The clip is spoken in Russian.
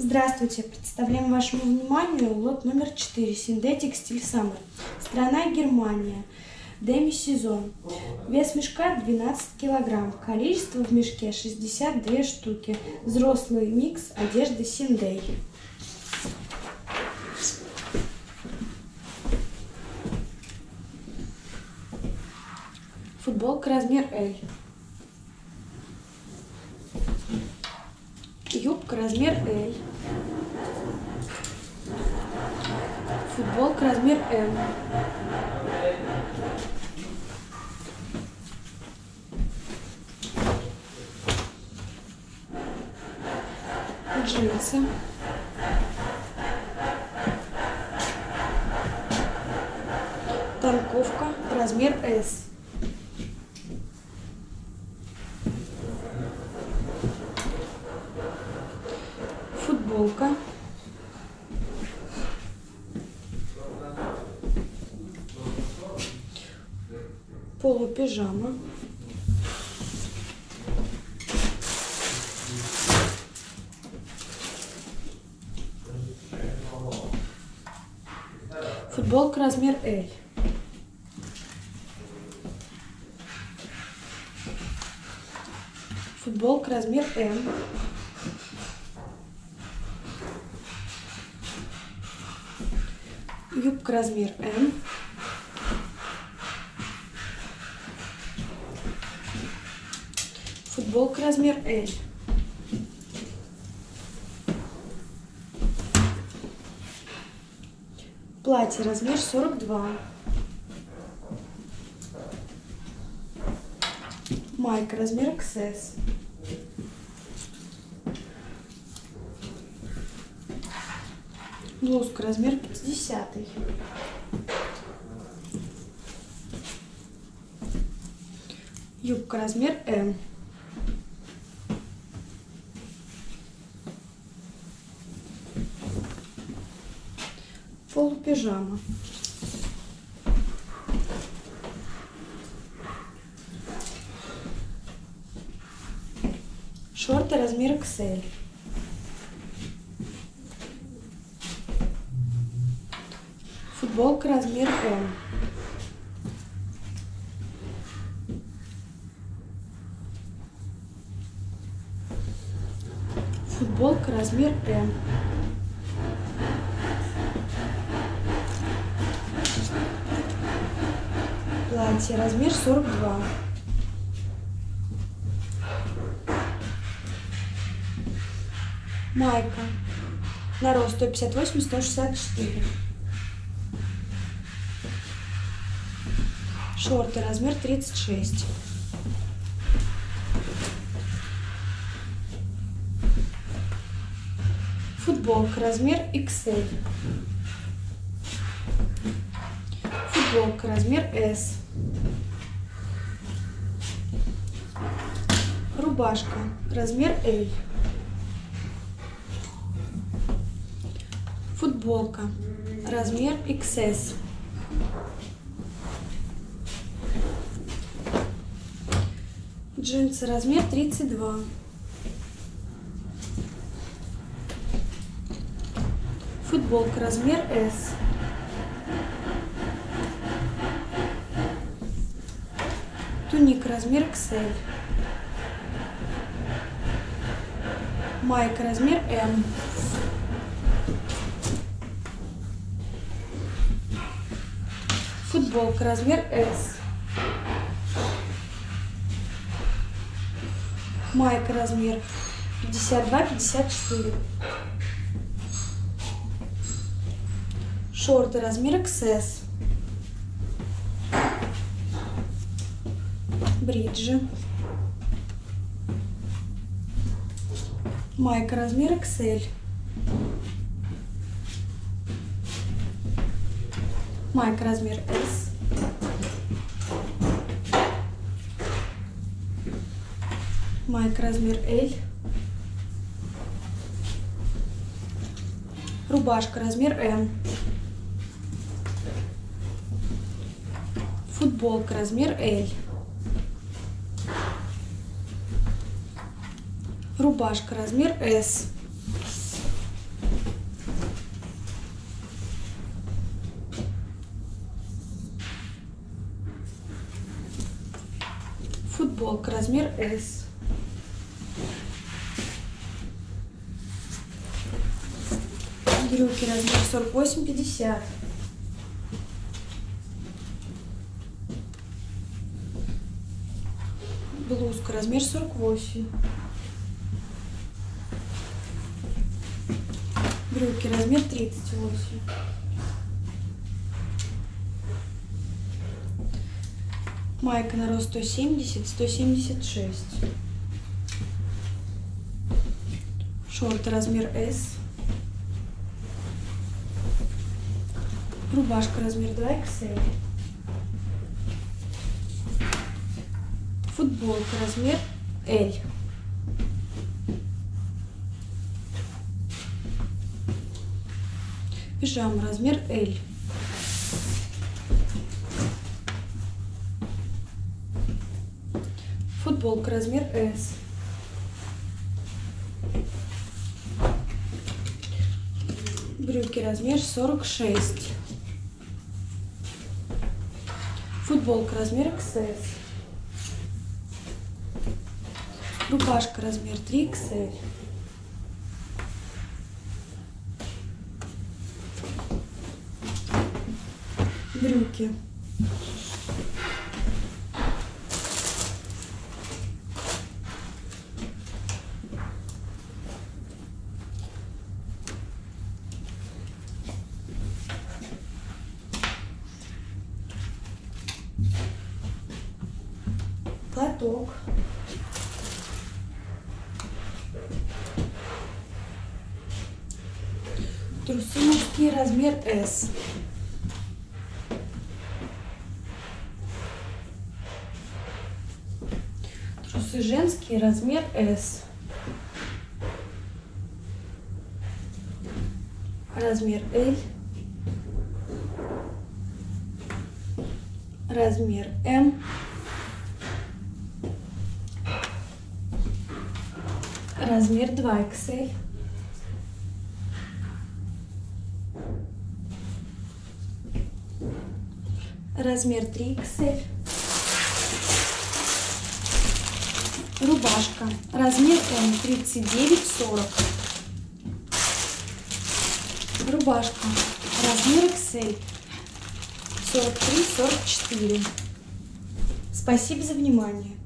Здравствуйте! Представляем вашему вниманию лот номер 4 Synthetic Steel Summer. Страна Германия. Деми-сезон. Вес мешка 12 килограмм. Количество в мешке 62 штуки. Взрослый микс одежды Синдей. Футболка размер L. Юбка размер L. Футболка размер М. Джинсы. Танковка размер S. Футболка. Полупижама. Футболка размер L. Футболка размер М. Юбка размер М. Футболка размер L. Платье размер 42. Майка размер XS. Блузка размер 50. Юбка размер М. Полупижама. Шорты размер XL. Футболка размер М. Футболка размер М. Платье размер 42. Майка. На рост 158-164. Шорты размер 36. Футболка размер XL. Футболка размер S. Рубашка размер L. Футболка размер XS. Джинсы размер 32. Футболка размер S. Туника размер XL. Майка размер M. Футболка размер S. Майка размер 52-54. Шорты размер XS. Бриджи. Майка размер XL. Майка размер S. Майка размер L. Рубашка размер M. Футболка размер L. Рубашка размер S. Футболка размер S. Брюки размер 48-50. Блузка размер 48. Брюки размер 38. Майка на рост 170, 176. Шорты размер S. Рубашка размер 2XL. Футболка размер L. Пижама размер L. Футболка размер S. Брюки размер 46. Футболка размер XS. Рубашка размер 3XL. Брюки. Платок. Трусы мужские размер S. Трусы женские размер S. Размер L. Размер М. Размер 2XL. Размер 3XL. Рубашка. Размер М 39-40. Рубашка. Размер XL 43-44. Спасибо за внимание.